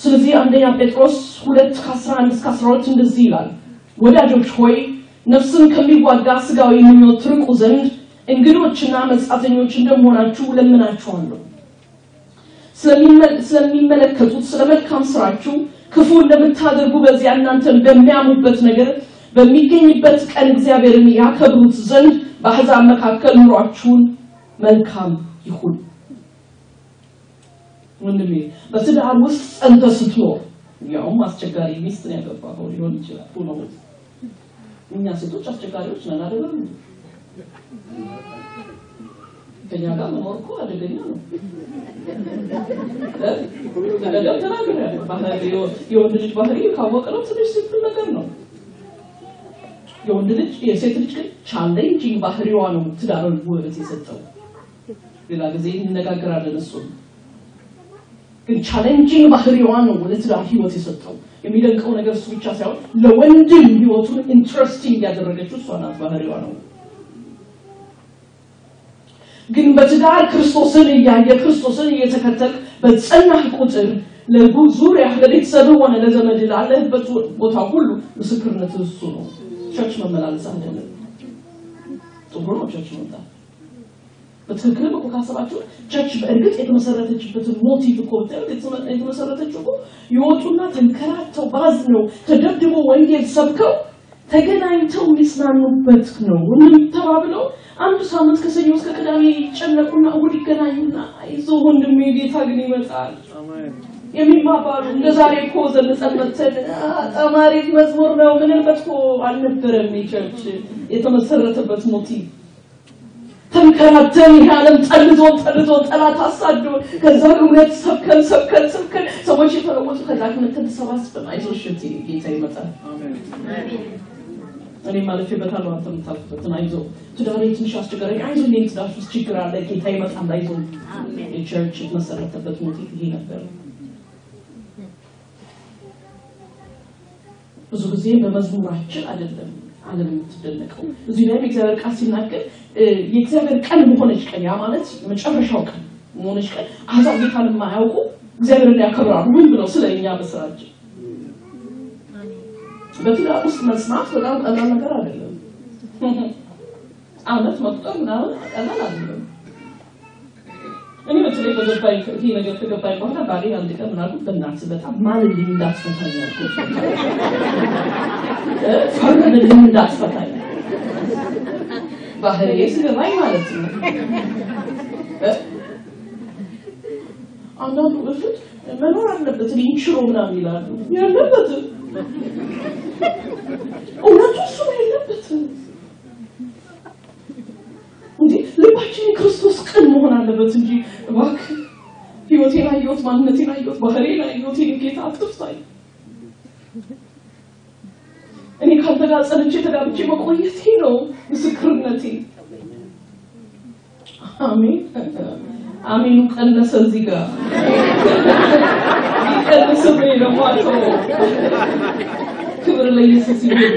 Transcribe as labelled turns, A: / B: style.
A: ስለዚህ አንደኛ ጴጥሮስ ሁለት ከአስራ አንድ እስከ አስራ ሁለት እንደዚህ ይላል ወዳጆች ሆይ ነፍስን ከሚዋጋ ስጋዊ ምኞት ትርቁ ዘንድ እንግዶችና መጻተኞች እንደመሆናችሁ ለምናችኋለሁ ስለሚመለከቱት ስለ መልካም ስራችሁ ክፉ እንደምታደርጉ በዚያ እናንተን በሚያሙበት ነገር በሚገኝበት ቀን እግዚአብሔርን ያከብሩት ዘንድ በአሕዛብ መካከል ኑሯችሁን መልካም ይሁን ወንድሜ በትዳር ውስጥ ጸንተህ ስትኖር ያውም አስቸጋሪ ሚስትን ያገባኸው ሊሆን ይችላል። ሆኖ እኛ ሴቶች አስቸጋሪዎች ነን አይደለም ከኛ ጋር መኖር እኮ አደገኛ ነው። የወንድ ልጅ ባህሪ ካወቅነው ትንሽ simple ነገር ነው። የወንድ ልጅ የሴት ልጅ ግን challenging ባህሪዋ ነው ትዳርን ውበት የሰጠው። ሌላ ጊዜ እንነጋገራለን እሱም ግን challenging ባህሪዋ ነው ለትዳር ህይወት የሰጠው የሚደንቀው ነገር እሱ ብቻ ሳይሆን ለወንድም ህይወቱን interesting ያደረገችው እሷ ናት ባህሪዋ ነው ግን በትዳር ክርስቶስን እያየ ክርስቶስን እየተከተልህ በጸናህ ቁጥር ለዙሪያ ለቤተሰብ ሆነ ለዘመድ ላለህበት ቦታ ሁሉ ምስክርነት እሱ ነው church መመላለስ አይደለም ጥሩ ነው church መምጣት በትክክልም እኮ ካሰባችሁ። church በእርግጥ የተመሰረተችበትን motive እኮ የተመሰረተችው እኮ ይወጡና ተንከራተው ባዝነው ተደብድቦ ወንጌል ሰብከው ተገናኝተው የሚጽናኑበት ነው። ተባብለው አንድ ሳምንት ከሰኞ እስከ ቅዳሜ ይጨነቁና እሑድ ይገናኙና አይዞ ወንድሜ ጌታ ግን ይመጣል። የሚባባሉ እንደ ዛሬ እኮ መተን ዘማሪት መዝሙር ነው። ምንልበት እኮ አልነበረም የ church የተመሰረተበት motive ተንከራተን ይህ ዓለም ጠልዞን ጠልዞን ጠላት አሳዶ ከዛ እውነት ሰብከን ሰብከን ሰብከን ሰዎች የተለወጡ ከዛ ከመተን ተሰባስበን አይዞሽ ጌታ ይመጣል። እኔ አልፌበታለሁ አንተ የምታልፍበትን አይዞ ትዳሬ ትንሽ አስቸገረኝ አይዞ እኔም ትዳር ውስጥ ችግር አለ። ጌታ ይመጣል። አይዞ የ church የተመሰረተበት motive ይሄ ነበር። ብዙ ጊዜ በመዝሙራችን አይደለም ዓለም የምትደነቀው? እዚህ ላይም እግዚአብሔር ቃል ሲናገር የእግዚአብሔር ቀን በሆነች ቀን። ያ ማለት የመጨረሻው ቀን በሆነች ቀን። አሕዛብ ጌታን የማያውቁ እግዚአብሔርን ያከብራሉ ምን ብለው ስለ እኛ በስራችን። በትዳር ውስጥ መጽናት በጣም ቀላል ነገር አይደለም። አመት መቁጠር ምናምን ቀላል አይደለም። እኔ በተለይ በገባኝ ይሄ ነገር ከገባኝ በኋላ ባሌ አንድ ቀን ምናሉ በእናትህ በጣም እንዳትፈታኝ ያልኩት ፈርድልኝ እንዳትፈታኝ ባህሬ ሲገባኝ ማለት ነው አንዳንዱ በፊት መኖር አለበት ሊንችሮ ምናምን ይላሉ ያለበትም እውነቱ እሱ የለበትም እንዴ ልባችን የክርስቶስ ቀን መሆን አለበት እንጂ እባክህ ህይወቴን አየሁት ማንነቴን አየሁት ባህሬን አየሁት ጌታ አትፍታኝ እኔ ጸንቼ ተጋብቼ መቆየቴ ነው ምስክርነቴ። አሜን። አሜኑ ቀነሰ እዚህ ጋር። ብዬ ደግሞ አልተው ክብር ለኢየሱስ ይሁን